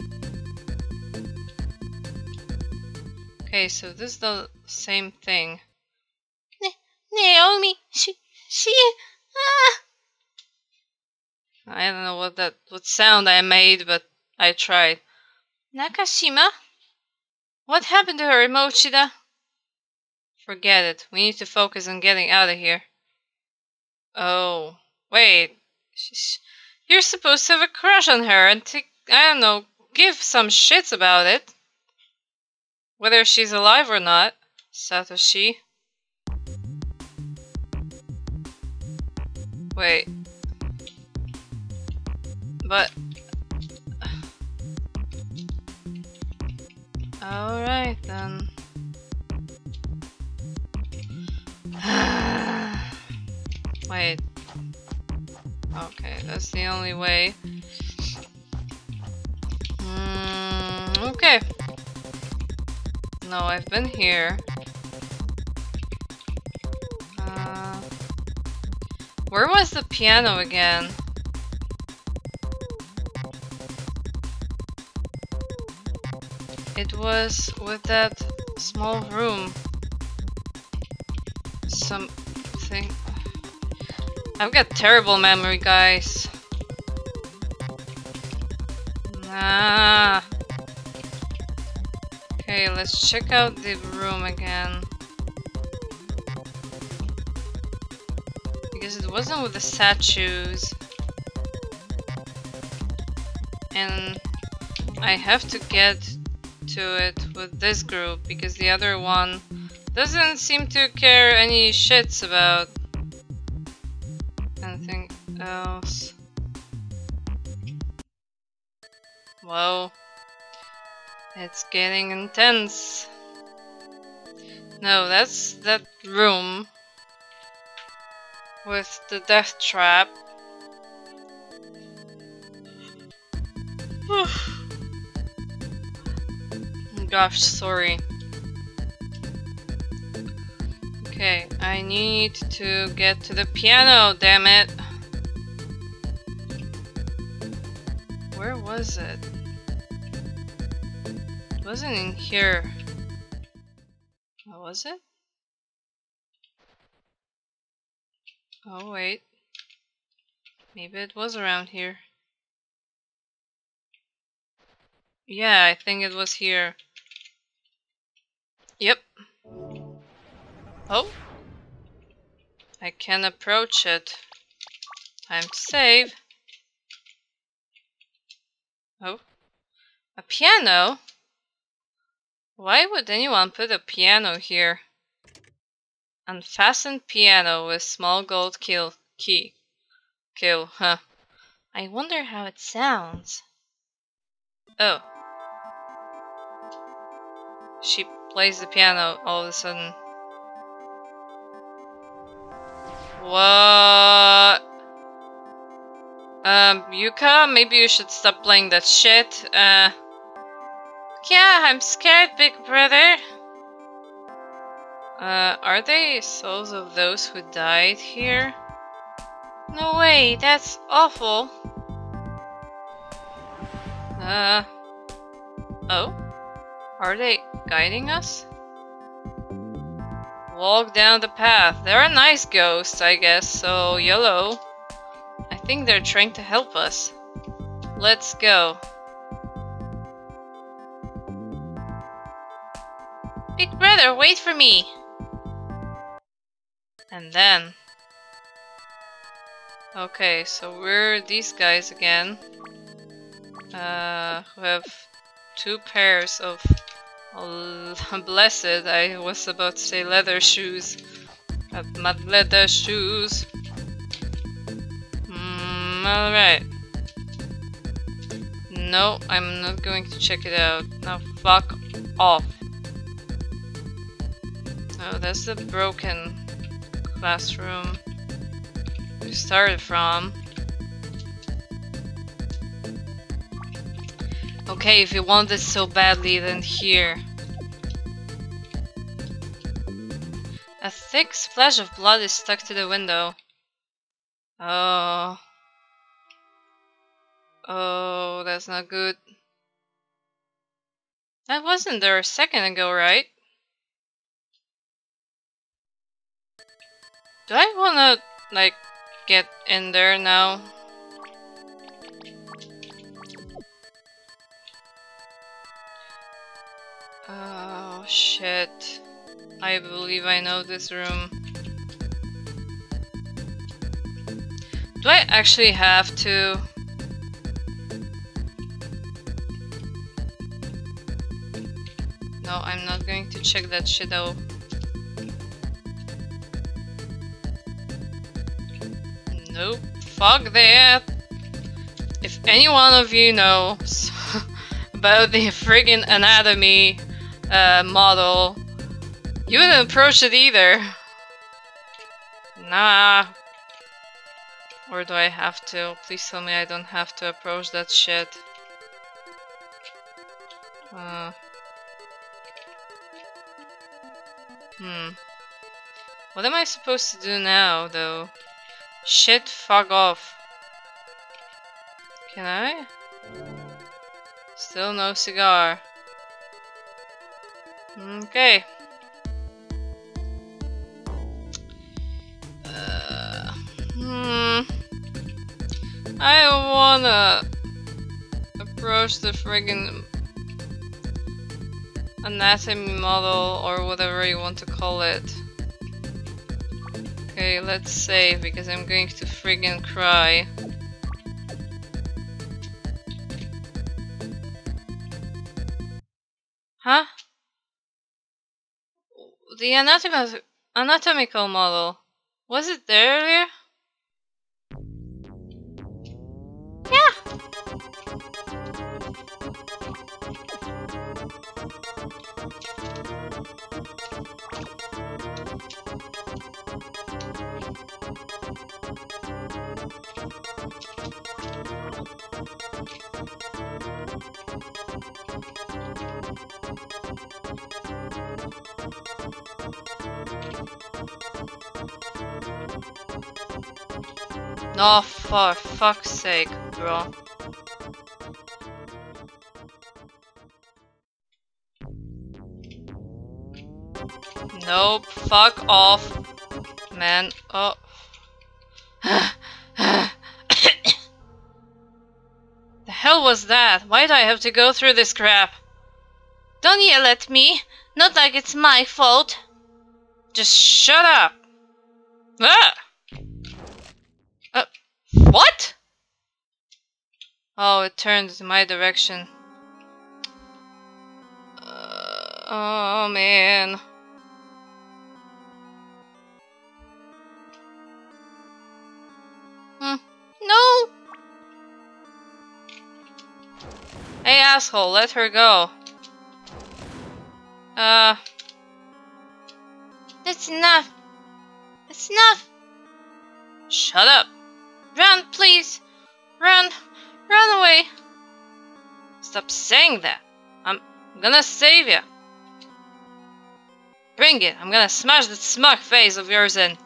Okay, so this is the same thing. Naomi, she, she, ah! I don't know what that what sound I made, but I tried. Nakashima? What happened to her, Mochida? Forget it. We need to focus on getting out of here. Oh, wait. She's, you're supposed to have a crush on her and take, I don't know, give some shits about it. Whether she's alive or not, Satoshi. Wait. But... Alright then. Wait. Okay, that's the only way. Okay. No, I've been here. Uh, where was the piano again? It was with that small room. Something I've got terrible memory, guys. Nah. Okay, let's check out the room again. Because it wasn't with the statues. And I have to get to it with this group because the other one doesn't seem to care any shits about anything else. Whoa. It's getting intense. No, that's that room with the death trap. Gosh, sorry. Okay, I need to get to the piano, damn it. Where was it? It wasn't in here. Oh, was it? Oh, wait. Maybe it was around here. Yeah, I think it was here. Yep. Oh. I can approach it. Time to save. Oh. A piano? Why would anyone put a piano here? Unfastened piano with small gold kill key. Kill, huh. I wonder how it sounds. Oh. She plays the piano all of a sudden. What? Um, Yuka, maybe you should stop playing that shit. Uh. Yeah, I'm scared, big brother. Uh, are they souls of those who died here? No way, that's awful. Uh. Oh? Are they guiding us? Walk down the path. They're nice ghosts, I guess, so yellow. I think they're trying to help us. Let's go. Big brother, wait for me. And then... Okay, so we're these guys again. Uh, who have two pairs of blessed, I was about to say leather shoes. Have mud leather shoes. Mm, alright. No, I'm not going to check it out. Now fuck off. Oh, that's the broken classroom we started from. Okay, if you want this so badly, then here. A thick splash of blood is stuck to the window. Oh. Oh, that's not good. That wasn't there a second ago, right? Do I wanna, like, get in there now? Oh, shit. I believe I know this room. Do I actually have to? No, I'm not going to check that shit out. Nope. Fuck that. If any one of you knows about the friggin' anatomy uh, model, you wouldn't approach it either. Nah. Or do I have to? Please tell me I don't have to approach that shit. Uh. Hmm. What am I supposed to do now, though? Shit, fuck off. Can I? Still no cigar. Okay. Uh, hmm. I don't wanna approach the friggin' anatomy model or whatever you want to call it. Okay, let's save because I'm going to friggin' cry. Huh? The anatomical model. Was it there earlier? No, for fuck's sake, bro. Nope, fuck off, man. Oh. the hell was that? Why do I have to go through this crap? Don't yell at me. Not like it's my fault. Just shut up. Ah! What? Oh, it turned in my direction. Uh, oh man. Hmm. No! Hey, asshole. Let her go. Uh. That's enough. That's enough. Shut up. Run, please. Run. Run away. Stop saying that. I'm gonna save you. Bring it. I'm gonna smash that smug face of yours in.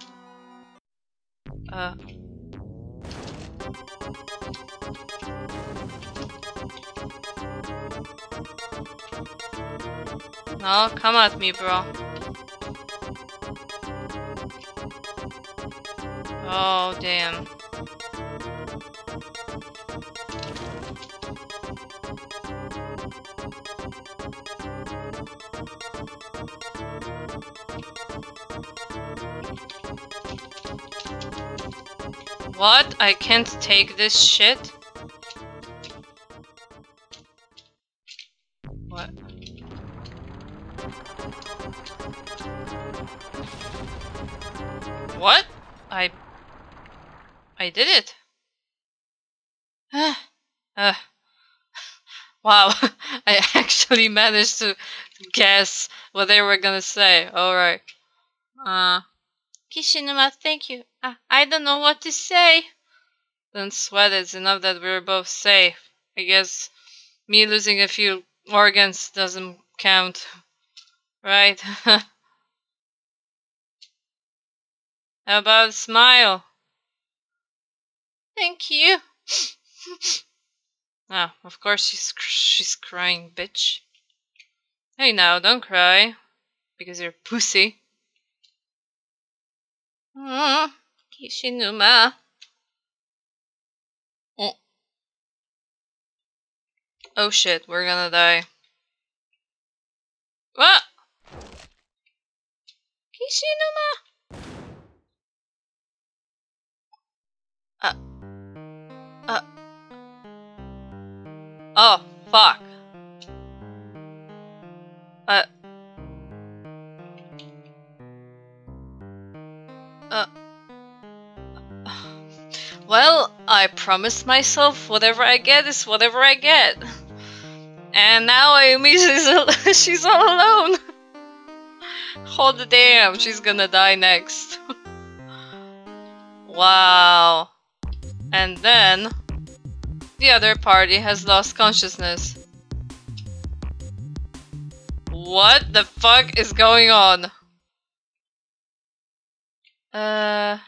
Uh. No, come at me, bro. Oh, damn. What? I can't take this shit? What? What? I... I did it. uh, wow, I actually managed to guess what they were gonna say. Alright. Uh... Kishinuma, thank you. I, I don't know what to say. Don't sweat it. It's enough that we're both safe. I guess me losing a few organs doesn't count. Right? How about a smile? Thank you. Ah, of course she's she's crying, bitch. Hey now, don't cry. Because you're pussy. Kishinuma. Oh. oh shit, we're gonna die. What? Kishinuma. Uh. Uh. Oh, fuck. Uh. Uh. Well, I promised myself whatever I get is whatever I get. And now Ayumi, she's, she's all alone. Hold the damn, she's gonna die next. wow. And then, the other party has lost consciousness. What the fuck is going on? Uh...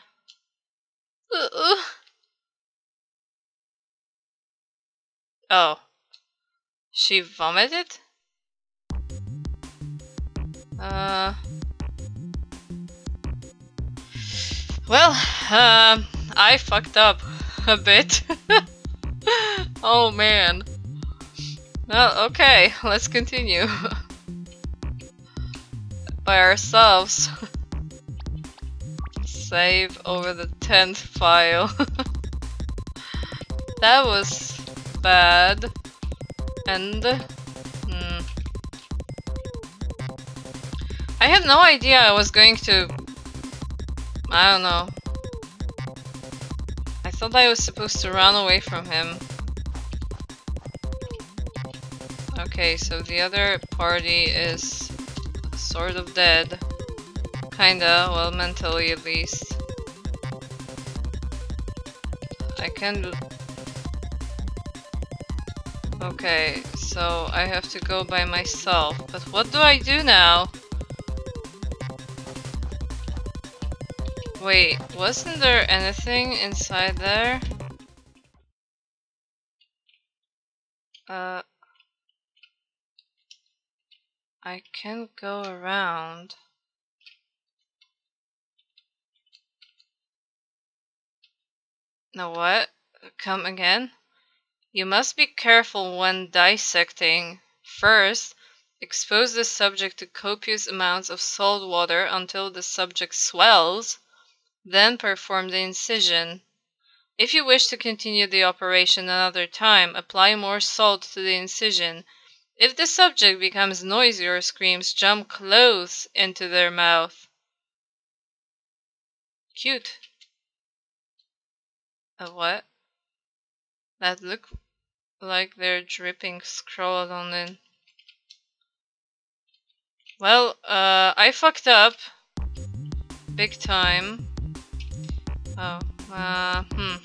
uh oh. She vomited? Uh... Well, um, I fucked up a bit. oh man. Well, okay, let's continue. By ourselves. Save over the 10th file. that was bad. And... Hmm. I had no idea I was going to... I don't know. I thought I was supposed to run away from him. Okay, so the other party is sort of dead. Kinda, well mentally at least. I can... Okay, so I have to go by myself. But what do I do now? Wait, wasn't there anything inside there? Uh... I can go around. Now what? Come again? You must be careful when dissecting. First, expose the subject to copious amounts of salt water until the subject swells, then perform the incision. If you wish to continue the operation another time, apply more salt to the incision. If the subject becomes noisy or screams, jump close into their mouth. Cute. What? That look like they're dripping scroll on it. Well, uh, I fucked up. Big time. Oh, uh, hmm.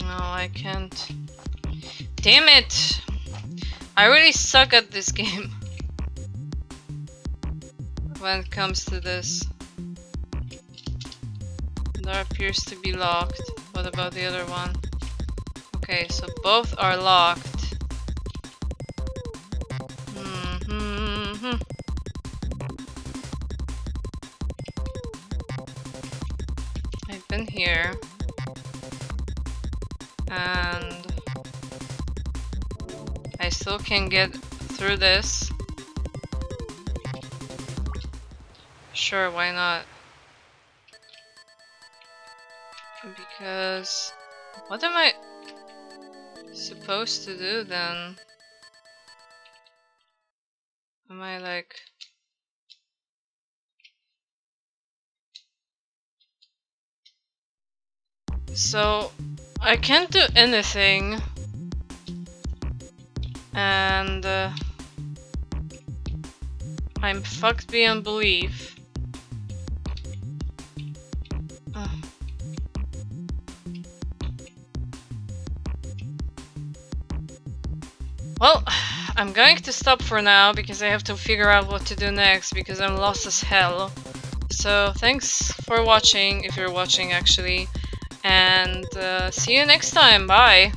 No, I can't. Damn it! I really suck at this game. When it comes to this. Door appears to be locked. What about the other one? Okay, so both are locked. Mm -hmm. I've been here. And I still can get through this. Sure, why not? Because... What am I supposed to do then? Am I like... So, I can't do anything. And... Uh, I'm fucked beyond belief. Well, I'm going to stop for now because I have to figure out what to do next because I'm lost as hell. So thanks for watching, if you're watching actually, and uh, see you next time, bye!